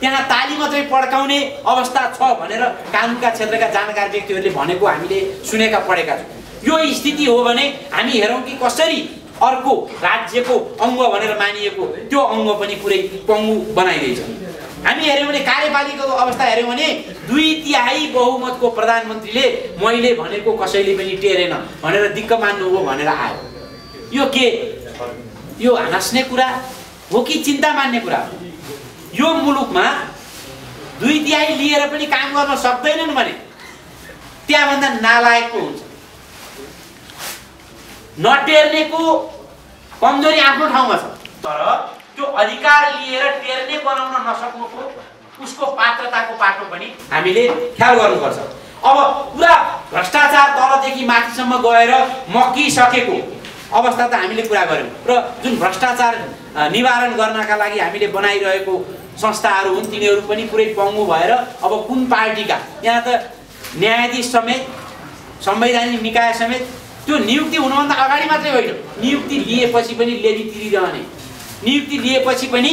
त्यहाँ ताली मात्रै पड्काउने अवस्था छ भनेर कानुनका क्षेत्रका जानकार व्यक्तिहरूले भनेको हामीले सुनेका पढेका छौँ। यो स्थिति हो भने हामी हेरौँ कि कसरी अर्को राज्यको अङ्ग भनेर मानिएको त्यो अङ्ग पनि पुरै पङ्गु बनाइदिएछ हामी हेऱ्यौँ भने कार्यपालिकाको अवस्था हेऱ्यौँ भने दुई तिहाई बहुमतको प्रधानमन्त्रीले मैले भनेको कसैले पनि टेरेन भनेर दिक्क मान्नु हो भनेर आयो। यो के? यो हाँस्ने कुरा हो कि चिन्ता मान्ने कुरा? हो यो मुलुकमा दुई तिहाई लिएर पनि काम गर्न सक्दैनन् भने त्यहाँभन्दा नालायकको हुन्छ। नटेर्नेको कमजोरी आफ्नो ठाउँमा छ। तर त्यो अधिकार लिएर टेर्ने बनाउन नसक्नुको उसको पात्रताको पाटो पनि हामीले ख्याल गर्नुपर्छ। अब पुरा भ्रष्टाचार तलदेखि माथिसम्म गएर मकिसकेको अवस्था त हामीले कुरा गऱ्यौँ र जुन भ्रष्टाचार निवारण गर्नका लागि हामीले बनाइरहेको संस्थाहरू हुन् तिनीहरू पनि पुरै पङ्गु भएर अब कुन पार्टीका? यहाँ त न्यायाधीश समेत संवैधानिक निकाय समेत त्यो नियुक्ति हुनुभन्दा अगाडि मात्रै होइन। नियुक्ति लिएपछि पनि लेबी तिरिरहने। नियुक्ति लिएपछि पनि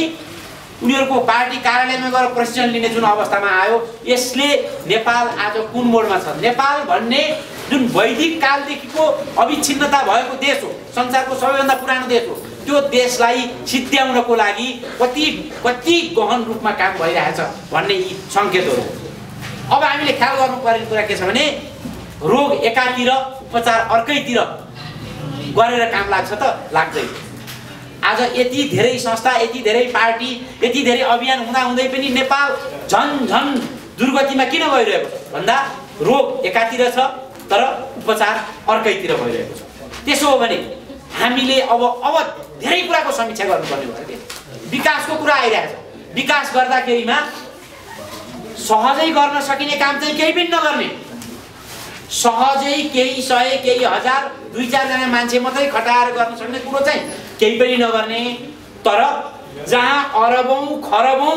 उनीहरूको पार्टी कार्यालयमा गएर प्रशिक्षण लिने जुन अवस्थामा आयो यसले नेपाल आज कुन मोडमा छ? नेपाल भन्ने जुन वैदिक कालदेखिको अविच्छिन्नता भएको देश हो संसारको सबैभन्दा पुरानो देश हो त्यो देशलाई सिद्ध्याउनको लागि कति कति गहन रूपमा काम भइरहेछ भन्ने यी सङ्केतहरू। अब हामीले ख्याल गर्नुपर्ने कुरा के छ भने रोग एकातिर उपचार अर्कैतिर गरेर काम लाग्छ त लाग्दैन। आज यति धेरै संस्था यति धेरै पार्टी यति धेरै अभियान हुँदा हुँदै पनि नेपाल झन् झन् दुर्गतिमा किन गइरहेको छ? भन्दा रोग एकातिर छ तर उपचार अर्कैतिर भइरहेको छ। त्यसो हो भने हामीले अब अब धेरै कुराको समीक्षा गर्नुपर्ने भयो कि? विकासको कुरा आइरहेछ विकास गर्दाखेरिमा सहजै गर्न सकिने काम चाहिँ केही पनि नगर्ने। सहजै केही सय केही हजार दुई चारजना मान्छे मात्रै खटाएर गर्न सक्ने कुरो चाहिँ केही पनि नगर्ने। तर जहाँ अरबौँ खरबौँ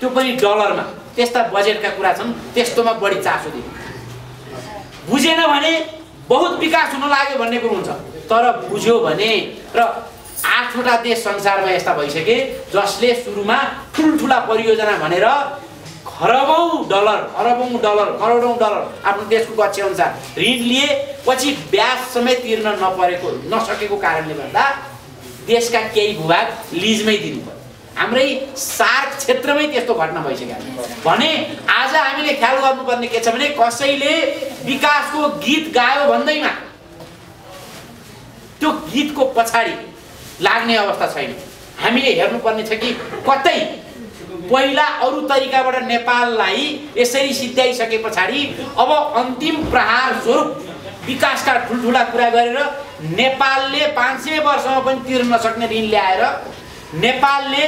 त्यो पनि डलरमा त्यस्ता बजेटका कुरा छन् त्यस्तोमा बढी चासो दिने। बुझेन भने बहुत विकास हुन लाग्यो भन्ने कुरो हुन्छ। तर बुझ्यो भने र आठवटा देश संसारमा यस्ता भइसके जसले सुरुमा ठुल्ठुला परियोजना भनेर खरबौँ डलर अरबौँ डलर करोडौँ डलर आफ्नो देशको अनुसार। ऋण लिए पछि ब्याज समेत तिर्न नपरेको नसकेको कारणले गर्दा देशका केही भूभाग लिजमै दिनु पर्यो हाम्रै सार्क क्षेत्रमै त्यस्तो घटना भइसक्यो भने आज हामीले ख्याल गर्नुपर्ने के छ भने कसैले विकासको गीत गायो भन्दैमा त्यो गीतको पछाडि लाग्ने अवस्था छैन। हामीले हेर्नुपर्ने छ कि कतै पहिला अरू तरिकाबाट नेपाललाई यसरी सिद्ध्याइसके पछाडि अब अन्तिम प्रहार स्वरूप विकासका ठुल्ठुला कुरा गरेर नेपालले पाँच सय वर्षमा पनि तिर्न नसक्ने ऋण ल्याएर नेपालले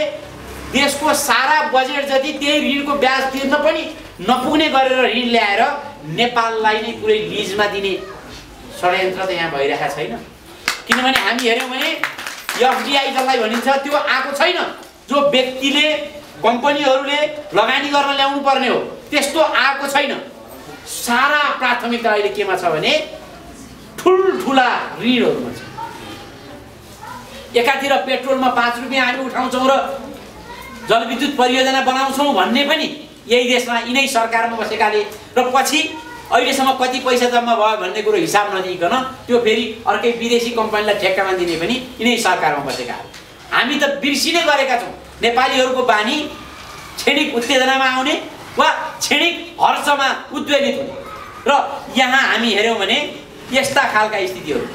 देशको सारा बजेट जति त्यही ऋणको ब्याज तिर्न पनि नपुग्ने गरेर ऋण ल्याएर नेपाललाई नै पुरै लिजमा दिने षड्यन्त्र त यहाँ भइरहेको छैन। किनभने हामी हेऱ्यौँ भने एफडिआई जसलाई भनिन्छ त्यो आएको छैन। जो व्यक्तिले कम्पनीहरूले लगानी गर्न ल्याउनु पर्ने हो। त्यस्तो आएको छैन। सारा प्राथमिकता अहिले केमा छ भने ठुल्ठुला ऋणहरूमा छ। एकातिर पेट्रोलमा पाँच रुपियाँ हामी उठाउँछौँ र जलविद्युत परियोजना बनाउँछौँ भन्ने पनि यही देशमा यिनै सरकारमा बसेकाले। र पछि अहिलेसम्म कति पैसा जम्मा भयो भन्ने कुरो हिसाब नदिइकन त्यो फेरि अर्कै विदेशी कम्पनीलाई ठेक्कामा दिने पनि यिनै सरकारमा बसेका। हामी त बिर्सिने गरेका छौँ। नेपालीहरूको बानी क्षणिक उत्तेजनामा आउने वा क्षणिक हर्षमा उद्वेलित हुने। र यहाँ हामी हेऱ्यौँ भने यस्ता खालका स्थितिहरू।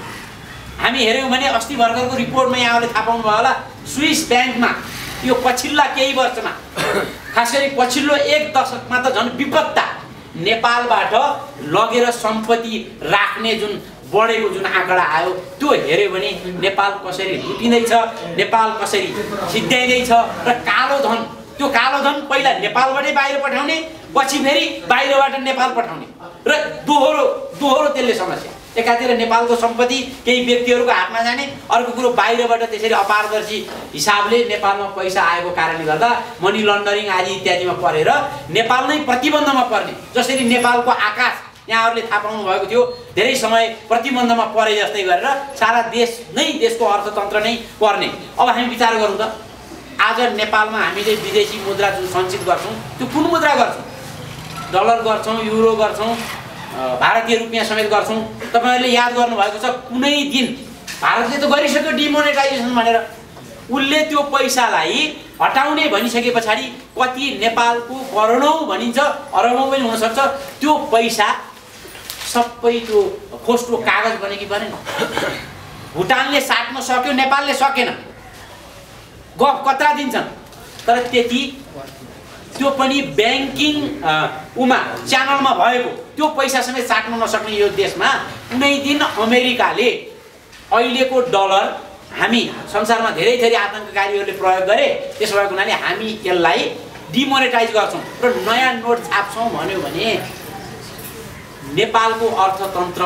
हामी हेऱ्यौँ भने अस्ति भर्खरको रिपोर्टमा यहाँले थाहा पाउनुभयो होला स्विस ब्याङ्कमा यो पछिल्ला केही वर्षमा खास गरी पछिल्लो एक दशकमा त झन् विपत्ता नेपालबाट लगेर सम्पत्ति राख्ने जुन बढेको जुन आँकडा आयो त्यो हेऱ्यो भने नेपाल कसरी लुटिँदैछ नेपाल कसरी सिद्ध्याइँदैछ र कालो धन त्यो कालो धन पहिला नेपालबाटै बाहिर पठाउने पछि फेरि बाहिरबाट नेपाल पठाउने र दोहोरो दोहोरो त्यसले समस्या। एकातिर नेपालको सम्पत्ति केही व्यक्तिहरूको हातमा जाने अर्को कुरो बाहिरबाट त्यसरी अपारदर्शी हिसाबले नेपालमा पैसा आएको कारणले गर्दा मनी लन्डरिङ आदि इत्यादिमा परेर नेपाल नै प्रतिबन्धमा पर्ने जसरी नेपालको आकाश यहाँहरूले थाहा पाउनु भएको थियो धेरै समय प्रतिबन्धमा परे जस्तै गरेर सारा देश नै देशको अर्थतन्त्र नै पर्ने। अब हामी विचार गरौँ त आज नेपालमा हामीले विदेशी मुद्रा जुन सञ्चित गर्छौँ त्यो कुन मुद्रा गर्छौँ? डलर गर्छौँ युरो गर्छौँ भारतीय रुपियाँ समेत गर्छौँ। तपाईँहरूले याद गर्नुभएको छ कुनै दिन भारतले त गरिसक्यो डिमोनेटाइजेसन भनेर। उसले त्यो पैसालाई हटाउने भनिसके पछाडि कति नेपालको करोडौँ भनिन्छ अरबौँ पनि हुनसक्छ। त्यो पैसा सबै त्यो खोस्टो कागज बन्यो कि बनेन भुटानले साट्न सक्यो नेपालले सकेन। गफ कत्रा दिन्छन्। तर त्यति त्यो पनि ब्याङ्किङ उमा च्यानलमा भएको। त्यो पैसा समेत साट्न नसक्ने यो देशमा कुनै दिन अमेरिकाले अहिलेको डलर हामी संसारमा धेरै धेरै आतङ्ककारीहरूले प्रयोग गरे त्यसो भएको हुनाले हामी यसलाई डिमोनेटाइज गर्छौँ र नयाँ नोट छाप्छौँ भन्यो भने नेपालको अर्थतन्त्र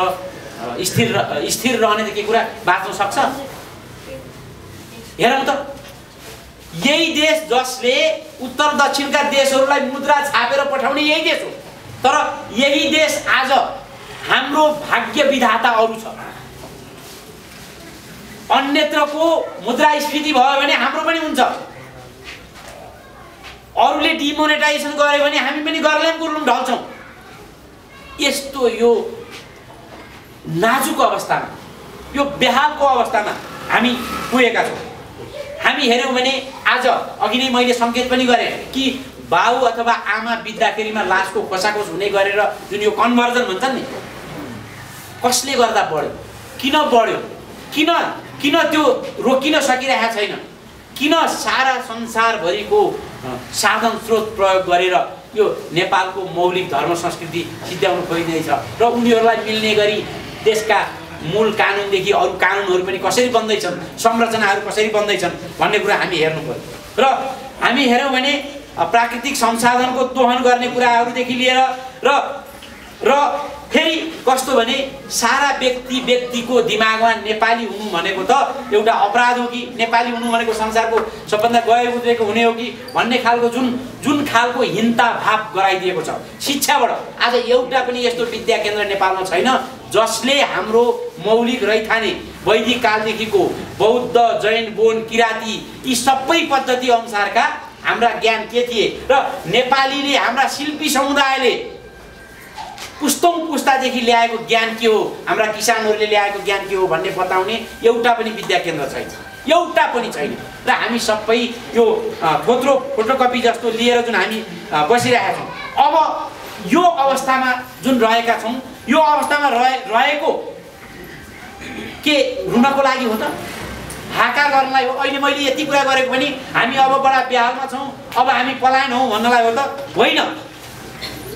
स्थिर स्थिर रहने त के कुरा बाँच्न सक्छ? हेरौँ त। यही देश जसले उत्तर दक्षिणका देशहरूलाई मुद्रा छापेर पठाउने यही देश हो। तर यही देश आज हाम्रो भाग्य विधाता अरू छ। अन्यत्रको मुद्रास्फीति भयो भने हाम्रो पनि हुन्छ। अरूले डिमोनेटाइजेसन गर्यो भने हामी पनि गर्लाम गुर्लुम ढल्छौँ। यस्तो यो नाजुक अवस्थामा यो बेहालको अवस्थामा हामी पुगेका छौँ। हामी हेऱ्यौँ भने आज अघि नै मैले सङ्केत पनि गरेँ कि बाउ अथवा आमा बित्दाखेरिमा लासको खोसाखोस हुने गरेर जुन यो कन्भर्जन भन्छन् नि कसले गर्दा बढ्यो? किन बढ्यो? किन किन त्यो रोकिन सकिरहेको छैन? किन सारा संसारभरिको साधन स्रोत प्रयोग गरेर यो नेपालको मौलिक धर्म संस्कृति सिद्ध्याउनु खोजिँदैछ र उनीहरूलाई मिल्ने गरी देशका मूल कानुनदेखि अरू कानुनहरू पनि कसरी बन्दैछन् संरचनाहरू कसरी बन्दैछन् भन्ने कुरा हामी हेर्नु पऱ्यो र हामी हेऱ्यौँ भने प्राकृतिक संसाधनको दोहन गर्ने कुराहरूदेखि लिएर र र फेरि कस्तो भने सारा व्यक्ति व्यक्तिको दिमागमा नेपाली हुनु भनेको त एउटा अपराध हो कि? नेपाली हुनु भनेको संसारको सबभन्दा गए उद्रेको हुने हो कि? भन्ने खालको जुन जुन खालको हिन्ता भाव गराइदिएको छ। शिक्षाबाट आज एउटा पनि यस्तो विद्या केन्द्र नेपालमा छैन जसले हाम्रो मौलिक रैथाने वैदिक कालदेखिको बौद्ध जैन बोन किराँती यी सबै पद्धति अनुसारका हाम्रा ज्ञान के थिए? र नेपालीले हाम्रा शिल्पी समुदायले पुस्तौँ पुस्तादेखि ल्याएको ज्ञान के हो? हाम्रा किसानहरूले ल्याएको ज्ञान के हो भन्ने बताउने एउटा पनि विद्या केन्द्र छैन। एउटा पनि छैन। र हामी सबै यो थोत्रो फोटोकपी जस्तो लिएर जुन हामी बसिरहेका छौँ अब यो अवस्थामा जुन रहेका छौँ यो अवस्थामा रहे रहेको के रुनको लागि हो त? हाकार गर्नलाई हो। अहिले मैले यति कुरा गरेको पनि हामी अब बडा बिहालमा छौँ अब हामी पलायन हौँ भन्नलाई हो त? होइन।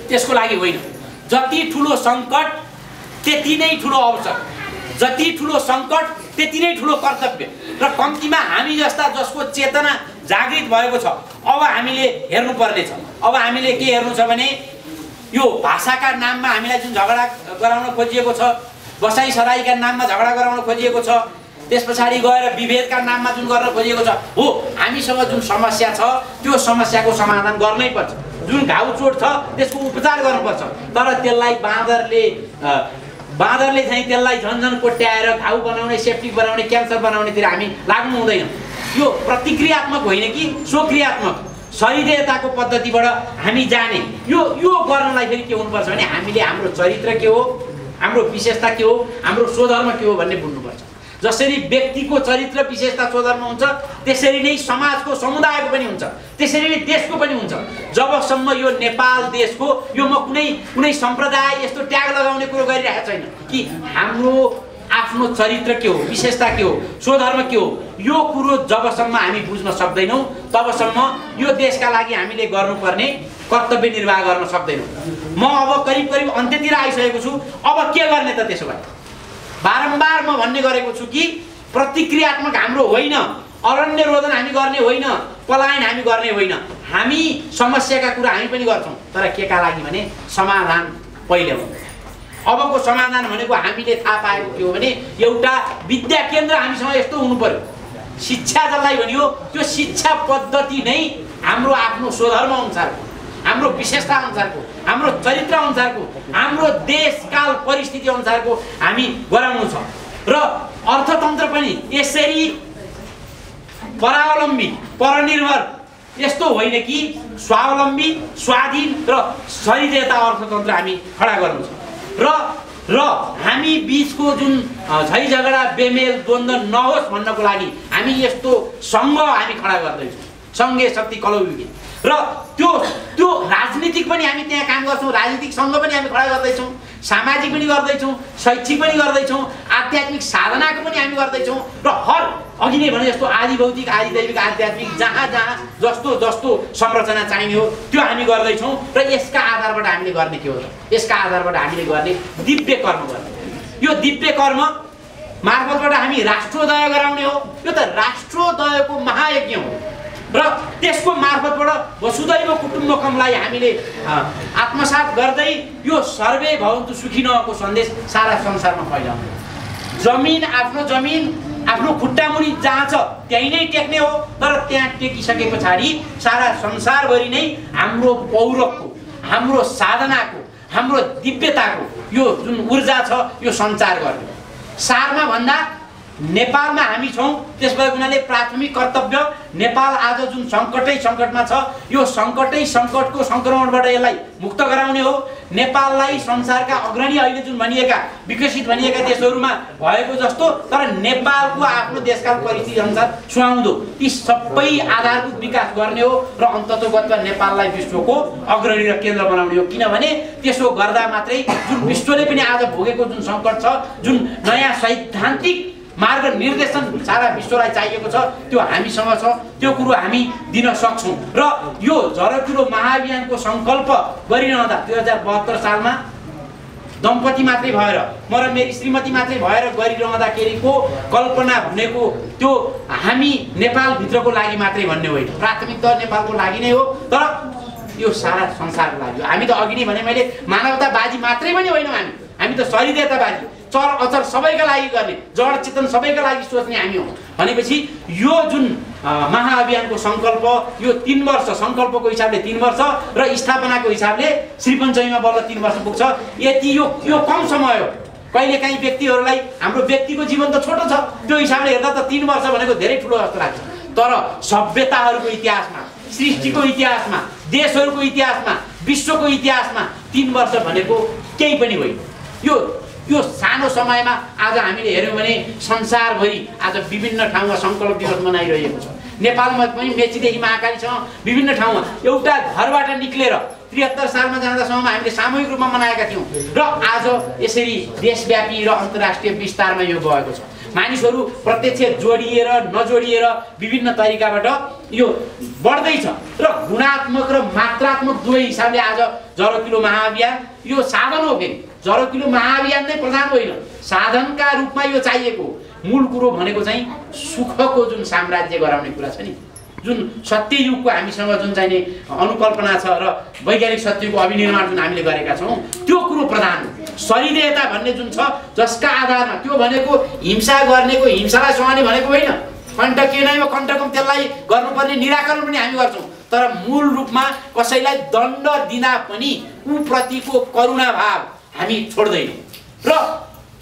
त्यसको लागि होइन। जति ठुलो सङ्कट त्यति नै ठुलो अवसर। जति ठुलो सङ्कट त्यति नै ठुलो कर्तव्य। र कम्तीमा हामी जस्ता जसको चेतना जागृत भएको छ अब हामीले हेर्नुपर्ने छ अब हामीले के हेर्नु छ भने यो भाषाका नाममा हामीलाई जुन झगडा गराउन खोजिएको छ बसाइ सराईका नाममा झगडा गराउन खोजिएको छ त्यस पछाडि गएर विभेदका नाममा जुन गर्न खोजिएको छ हो हामीसँग जुन समस्या छ त्यो समस्याको समाधान गर्नै पर्छ जुन घाउ चोट छ त्यसको उपचार गर्नुपर्छ। तर त्यसलाई बाँदरले बाँदरले चाहिँ त्यसलाई झन् झन् कोट्याएर घाउ बनाउने सेप्टिक बनाउने क्यान्सर बनाउनेतिर हामी लाग्नु हुँदैन। यो प्रतिक्रियात्मक होइन कि स्वक्रियात्मक? सहिदेयताको पद्धतिबाट हामी जाने। यो यो गर्नलाई फेरि के हुनुपर्छ भने हामीले हाम्रो चरित्र के हो हाम्रो विशेषता के हो हाम्रो स्वधर्म के हो भन्ने बुझ्नुपर्छ। जसरी व्यक्तिको चरित्र विशेषता स्वधर्म हुन्छ त्यसरी नै समाजको समुदायको पनि हुन्छ त्यसरी नै देशको पनि हुन्छ। जबसम्म यो नेपाल देशको यो म कुनै कुनै सम्प्रदाय यस्तो ट्याग लगाउने कुरो गरिरहेको छैन कि हाम्रो आफ्नो चरित्र के हो विशेषता के हो स्वधर्म के हो यो कुरो जबसम्म हामी बुझ्न सक्दैनौँ तबसम्म यो देशका लागि हामीले गर्नुपर्ने कर्तव्य निर्वाह गर्न सक्दैनौँ। म अब करिब करिब अन्त्यतिर आइसकेको छु अब के गर्ने त त्यसो भए? बारम्बार म भन्ने गरेको छु कि प्रतिक्रियात्मक हाम्रो होइन। अरण्य रोदन हामी गर्ने होइन पलायन हामी गर्ने होइन। हामी समस्याका कुरा हामी पनि गर्छौँ तर के का लागि भने समाधान पहिले हो। अबको समाधान भनेको हामीले थाहा पाएको के भने एउटा विद्या केन्द्र हामीसँग यस्तो हुनु पर्यो। शिक्षा जसलाई भनियो त्यो शिक्षा पद्धति नै हाम्रो आफ्नो स्वधर्म अनुसारको हाम्रो विशेषता अनुसारको हाम्रो चरित्र अनुसारको हाम्रो देशकाल परिस्थिति अनुसारको हामी गराउनु छ। र अर्थतन्त्र पनि यसरी परावलम्बी परनिर्भर यस्तो होइन कि स्वावलम्बी स्वाधीन र सहिदेयता अर्थतन्त्र हामी खडा गर्नु छ। र र हामी बिचको जुन झै झगडा बेमेल द्वन्द्व नहोस् भन्नको लागि हामी यस्तो सङ्घ हामी खडा गर्दैछौँ। सङ्घीय शक्ति कलौयुगी र त्यो त्यो राजनीतिक पनि हामी त्यहाँ काम गर्छौँ राजनीतिक सङ्घ पनि हामी खडा गर्दैछौँ सामाजिक पनि गर्दैछौँ शैक्षिक पनि गर्दैछौँ आध्यात्मिक साधनाको पनि हामी गर्दैछौँ र हर अघि नै भने जस्तो आदि भौतिक आदि दैविक आध्यात्मिक जहाँ जहाँ जस्तो जस्तो संरचना चाहिने हो त्यो हामी गर्दैछौँ र यसका आधारबाट हामीले गर्ने के हो त? यसका आधारबाट हामीले गर्ने दिव्य कर्म गर्ने यो दिव्य कर्म मार्फतबाट हामी राष्ट्रोदय गराउने हो। यो त राष्ट्रोदयको महायज्ञ हो। र त्यसको मार्फतबाट वसुदैव कुटुम्बकमलाई हामीले आत्मसात गर्दै यो सर्वे भवन्तु सुखी नहको सन्देश सारा संसारमा फैलाउने। जमिन आफ्नो जमिन आफ्नो खुट्टामुनि जहाँ छ त्यहीँ नै टेक्ने हो तर त्यहाँ टेकिसके पछाडि सारा संसारभरि नै हाम्रो पौरखको हाम्रो साधनाको हाम्रो दिव्यताको यो जुन ऊर्जा छ यो सञ्चार गर्ने सारमा भन्दा नेपालमा हामी छौँ त्यस भएर उनीहरूले प्राथमिक कर्तव्य नेपाल आज जुन सङ्कटै सङ्कटमा छ यो सङ्कटै सङ्कटको सङ्क्रमणबाट यसलाई मुक्त गराउने हो। नेपाललाई संसारका अग्रणी अहिले जुन भनिएका विकसित भनिएका देशहरूमा भएको जस्तो तर नेपालको आफ्नो देशकाल परिस्थिति अनुसार सुहाउँदो। ती सबै आधारभूत विकास गर्ने हो र अन्ततोगत्वा नेपाललाई विश्वको अग्रणी र केन्द्र बनाउने हो। किनभने त्यसो गर्दा मात्रै जुन विश्वले पनि आज भोगेको जुन सङ्कट छ जुन नयाँ सैद्धान्तिक मार्ग निर्देशन सारा विश्वलाई चाहिएको छ त्यो हामीसँग छ त्यो कुरो हामी दिन सक्छौँ। र यो झरकिलो महाअभियानको सङ्कल्प गरिरहँदा दुई हजार बहत्तर सालमा दम्पति मात्रै भएर म र मेरी श्रीमती मात्रै भएर गरिरहँदाखेरिको कल्पना भनेको त्यो हामी नेपालभित्रको लागि मात्रै भन्ने होइन। प्राथमिक त नेपालको लागि नै हो तर यो सारा संसारको लागि हामी त अघि नै भने मैले मानवतावादी मात्रै पनि होइनौँ हामी। हामी त सरिदेतावादी चर अचर सबैका लागि गर्ने जड चेतन सबैका लागि सोच्ने हामी हौँ। भनेपछि यो जुन महाअभियानको सङ्कल्प यो तिन वर्ष सङ्कल्पको हिसाबले तिन वर्ष र स्थापनाको हिसाबले श्री पञ्चमीमा बल्ल तिन वर्ष पुग्छ। यति यो यो कम समय हो। कहिलेकाहीँ व्यक्तिहरूलाई हाम्रो व्यक्तिको जीवन त छोटो छ। त्यो हिसाबले हेर्दा त तिन वर्ष भनेको धेरै ठुलो जस्तो लाग्छ। तर सभ्यताहरूको इतिहासमा सृष्टिको इतिहासमा देशहरूको इतिहासमा विश्वको इतिहासमा तिन वर्ष भनेको केही पनि होइन। यो यो सानो समयमा आज हामीले हेऱ्यौँ भने संसारभरि आज विभिन्न ठाउँमा सङ्कल्प दिवस मनाइरहेको छ। नेपालमा पनि मेचीदेखि महाकालीसम्म विभिन्न ठाउँमा एउटा घरबाट निक्लेर त्रिहत्तर सालमा जाँदासम्म हामीले सामूहिक रूपमा मनाएका थियौँ र आज यसरी देशव्यापी र अन्तर्राष्ट्रिय विस्तारमा यो गएको छ। मानिसहरू प्रत्यक्ष जोडिएर नजोडिएर विभिन्न तरिकाबाट यो बढ्दैछ र गुणात्मक र मात्रात्मक दुवै हिसाबले आज जरो किलो महाअभियान यो साधन हो फेरि। जरो किलो महाअभियान नै प्रधान होइन साधनका रूपमा यो चाहिएको हो। मूल कुरो भनेको चाहिँ सुखको जुन साम्राज्य गराउने कुरा छ नि। जुन सत्ययुगको हामीसँग जुन चाहिने अनुकल्पना छ र वैज्ञानिक सत्यको अभिनिर्माण जुन हामीले गरेका छौँ त्यो कुरो प्रधान हो। सरिदेयता भन्ने जुन छ जसका आधारमा त्यो भनेको हिंसा गर्नेको हिंसालाई सहने भनेको होइन। कण्टकेनैव कण्टकम त्यसलाई गर्नुपर्ने निराकरण पनि हामी गर्छौँ। तर मूल रूपमा कसैलाई दण्ड दिँदा पनि ऊप्रतिको करुणा भाव हामी छोड्दैनौँ। र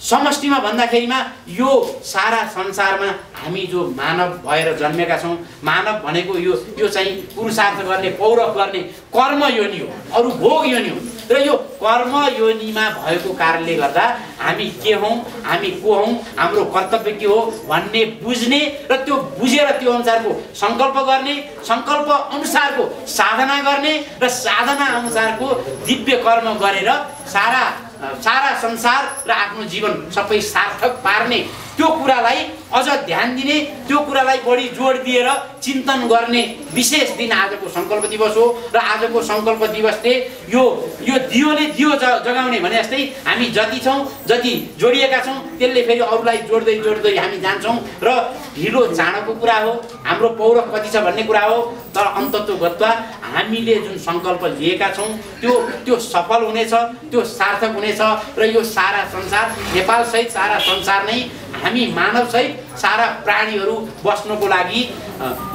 समष्टिमा भन्दाखेरिमा यो सारा संसारमा हामी जो मानव भएर जन्मेका छौँ मानव भनेको यो यो चाहिँ पुरुषार्थ गर्ने पौरख गर्ने कर्म योनि हो अरू भोग योनि हो। र यो कर्म योनिमा भएको कारणले गर्दा हामी के हौँ हामी को हौँ हाम्रो कर्तव्य के हो भन्ने बुझ्ने र त्यो बुझेर त्यो अनुसारको सङ्कल्प गर्ने सङ्कल्प अनुसारको साधना गर्ने र साधना अनुसारको दिव्य कर्म गरेर सारा सारा संसार र आफ्नो जीवन सबै सार्थक पार्ने त्यो कुरालाई अझ ध्यान दिने त्यो कुरालाई बढी जोड दिएर चिन्तन गर्ने विशेष दिन आजको सङ्कल्प दिवस हो र आजको सङ्कल्प दिवसले यो यो दियोले दियो ज जगाउने भने जस्तै हामी जति छौँ जति जोडिएका छौँ त्यसले फेरि अरूलाई जोड्दै जोड्दै हामी जान्छौँ र ढिलो चाँडोको कुरा हो हाम्रो पौरख कति छ भन्ने कुरा हो तर अन्तत्वगत्वा हामीले जुन सङ्कल्प लिएका छौँ त्यो त्यो सफल हुनेछ त्यो सार्थक हुनेछ र यो सारा संसार नेपालसहित सारा संसार नै हामी मानवसहित सारा प्राणीहरू बस्नको लागि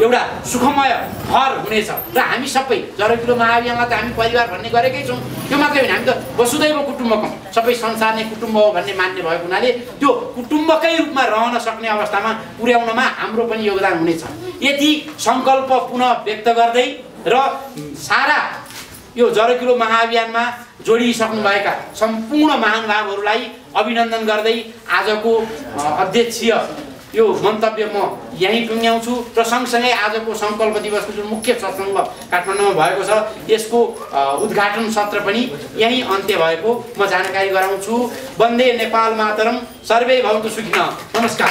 एउटा सुखमय घर हुनेछ। र हामी सबै जरकिलो महाअभियानलाई त हामी परिवार भन्ने गरेकै छौँ। त्यो मात्रै होइन हामी त वसुदैव कुटुम्बकम। सबै संसार नै कुटुम्ब हो भन्ने मान्ने भएको हुनाले त्यो कुटुम्बकै रूपमा रहन सक्ने अवस्थामा पुर्याउनमा हाम्रो पनि योगदान हुनेछ। यति सङ्कल्प पुनः व्यक्त गर्दै र सारा यो जरकिलो महाअभियानमा जोडिसक्नुभएका सम्पूर्ण महानुभावहरूलाई अभिनन्दन गर्दै आजको अध्यक्षीय यो मन्तव्य म यहीँ टुङ्ग्याउँछु र सँगसँगै आजको सङ्कल्प दिवसको जुन मुख्य सत्सङ्ग काठमाडौँमा भएको छ यसको उद्घाटन सत्र पनि यहीँ अन्त्य भएको म जानकारी गराउँछु। वन्दे नेपाल मातरम सर्वे भवन्तु सुखिन। नमस्कार।